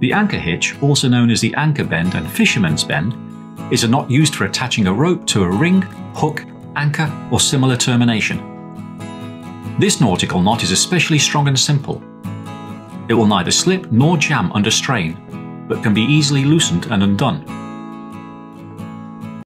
The anchor hitch, also known as the anchor bend and fisherman's bend, is a knot used for attaching a rope to a ring, hook, anchor, or similar termination. This nautical knot is especially strong and simple. It will neither slip nor jam under strain, but can be easily loosened and undone.